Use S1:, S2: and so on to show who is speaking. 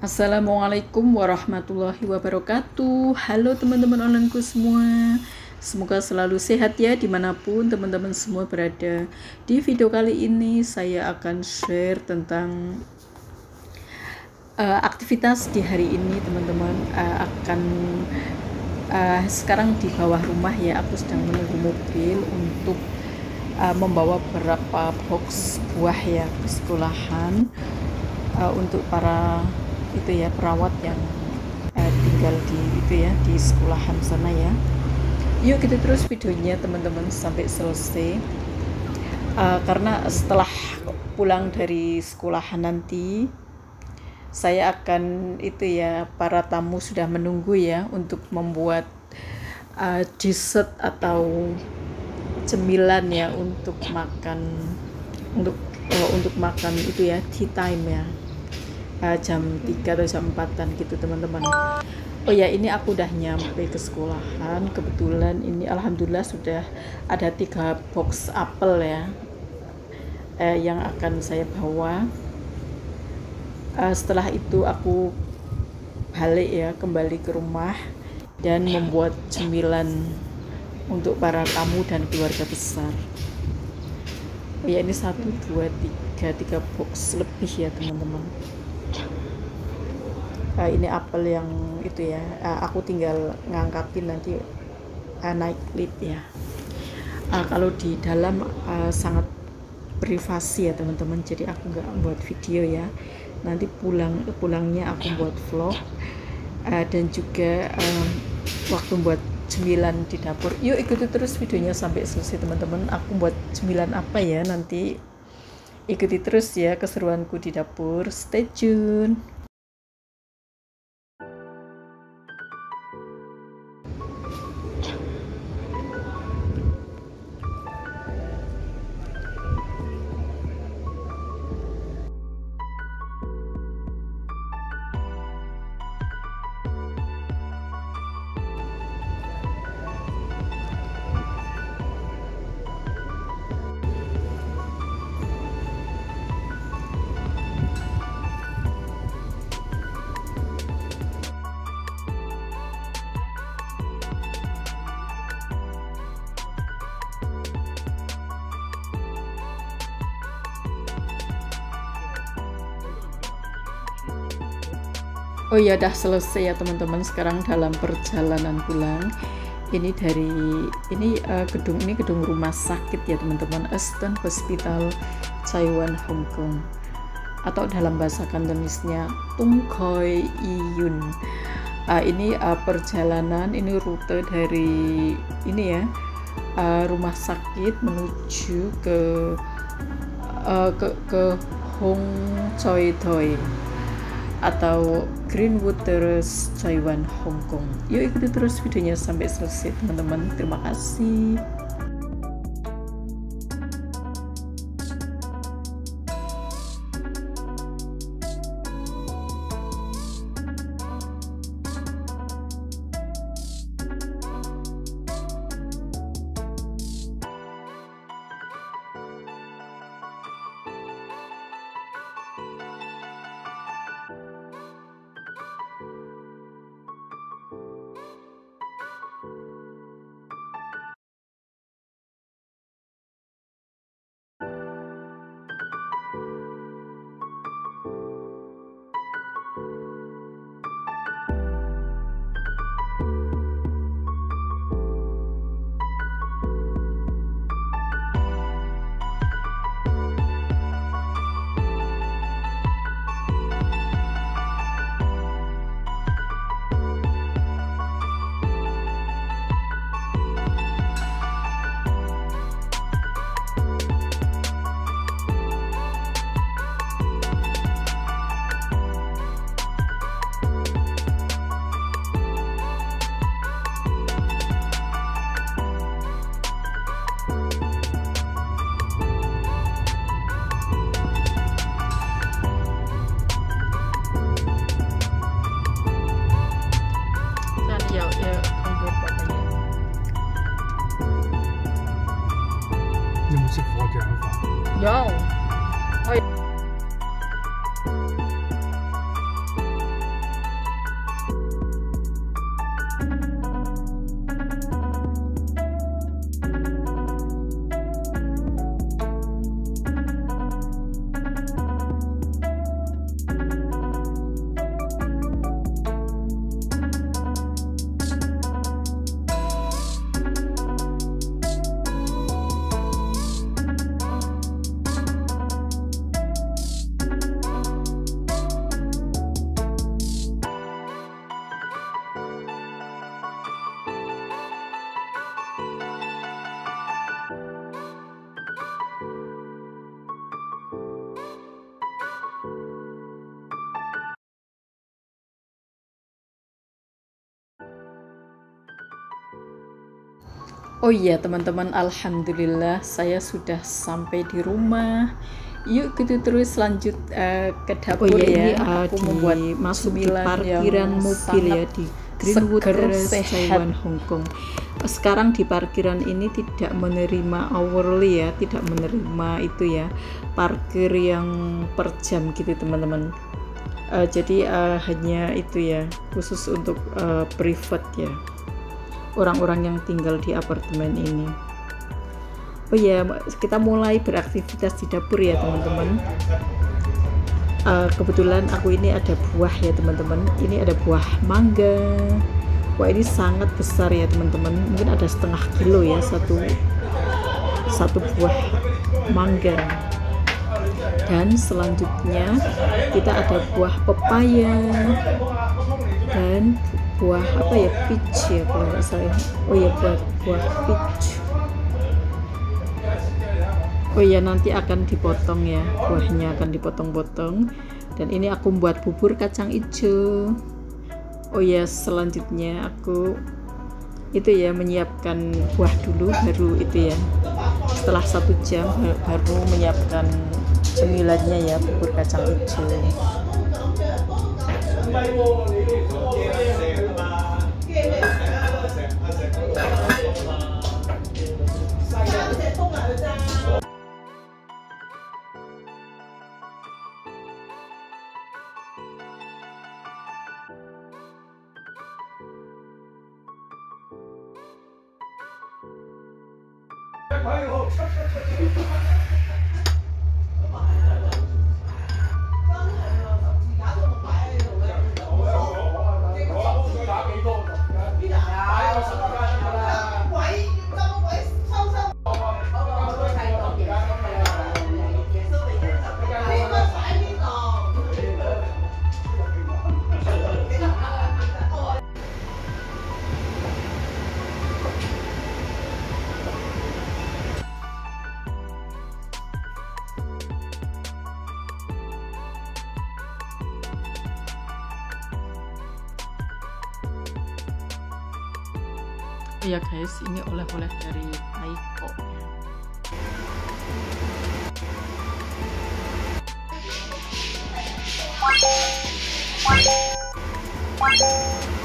S1: Assalamualaikum warahmatullahi wabarakatuh. Halo teman-teman onlineku semua. Semoga selalu sehat ya di mana pun teman-teman semua berada. Di video kali ini saya akan share tentang uh, Aktivitas di hari ini teman-teman. Uh, Akan uh, Sekarang di bawah rumah ya Aku sedang menunggu mobil untuk uh, Membawa beberapa box buah ya ke sekolahan uh, Untuk para itu ya perawat yang uh, tinggal di itu ya di sekolahan sana ya. Yuk kita terus videonya teman-teman sampai selesai. Uh, karena setelah pulang dari sekolahan nanti saya akan itu ya para tamu sudah menunggu ya untuk membuat uh, dessert atau cemilan ya untuk makan untuk uh, untuk makan itu ya tea time ya uh, jam 3 atau jam 4 gitu teman-teman. Oh ya ini aku udah nyampe ke sekolahan. Kebetulan ini alhamdulillah sudah ada tiga box apel ya eh, yang akan saya bawa. Uh, setelah itu aku balik ya kembali ke rumah dan membuat cemilan untuk para tamu dan keluarga besar. Oh ya ini satu dua tiga tiga box lebih ya teman-teman uh, ini apel yang itu ya. Uh, aku tinggal ngangkatin nanti uh, naik lift ya. Uh, kalau di dalam uh, sangat privasi ya teman-teman. Jadi aku nggak buat video ya. Nanti pulang pulangnya aku buat vlog. Uh, dan juga uh, waktu buat cemilan di dapur. Yuk ikuti terus videonya sampai selesai teman-teman. Aku buat cemilan apa ya nanti ikuti terus ya keseruanku di dapur. Stay tune Oh iya dah selesai ya teman-teman. Sekarang dalam perjalanan pulang. Ini dari ini uh, gedung ini gedung rumah sakit ya teman-teman. Aston Hospital Taiwan Hong Kong. Atau dalam bahasa Kantonisnya Tung Koi Iyun uh, ini uh, perjalanan ini rute dari ini ya uh, rumah sakit menuju ke uh, ke ke Hong Choi Doi atau Greenwood Terrace Taiwan Hong Kong. Yuk ikuti terus videonya sampai selesai teman-teman. Terima kasih
S2: Oh iya teman-teman, Alhamdulillah saya sudah sampai di rumah. Yuk kita terus lanjut uh, ke dapur oh, iya, ya. Ini,
S1: uh, Aku membuat masuk di parkiran mobil ya di Greenwood Terrace, Taiwan, Hong Kong. Sekarang di parkiran ini tidak menerima hourly ya, tidak menerima itu ya parkir yang per jam gitu teman-teman. Uh, jadi uh, hanya itu ya khusus untuk uh, private ya orang-orang yang tinggal di apartemen ini. Oh ya, kita mulai beraktivitas di dapur ya teman-teman. Uh, kebetulan aku ini ada buah ya teman-teman. Ini ada buah mangga. Wah ini sangat besar ya teman-teman. Mungkin ada setengah kilo ya satu satu buah mangga. Dan selanjutnya kita ada buah pepaya dan buah apa ya peach ya kalau nggak salah ya. oh ya buah buah peach. Oh ya nanti akan dipotong ya buahnya akan dipotong-potong. Dan ini aku buat bubur kacang hijau. Oh ya selanjutnya aku itu ya menyiapkan buah dulu baru itu ya. Setelah satu jam baru menyiapkan cemilannya ya bubur kacang hijau 完以
S2: ya guys ini oleh-oleh dari Taiko Thank